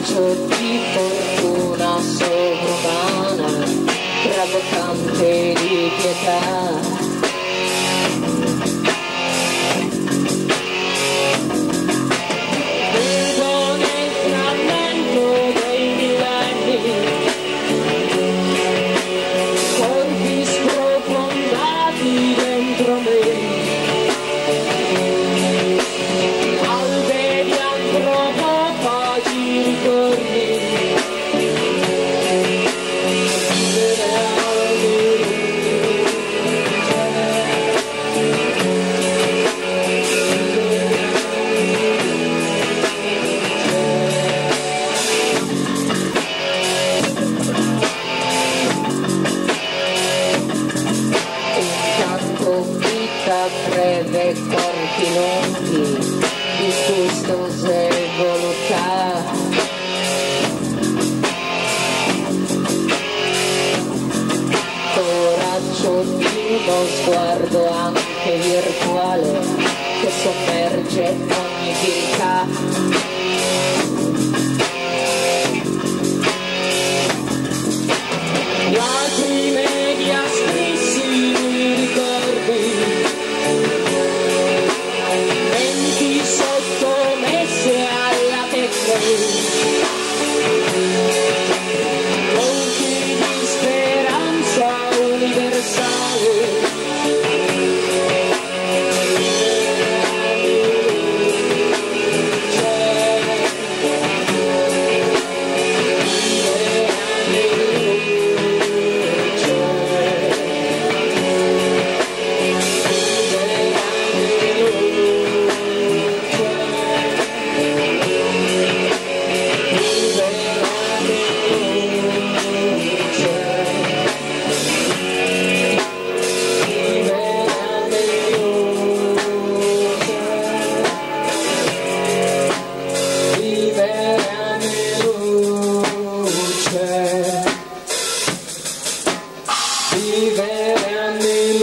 Di fortuna sovrumana Provocante di pietà breve, corpi lunghi, disgustose volontà. Coraggio di uno sguardo anche virtuale che sommerge ogni viltà. vedermi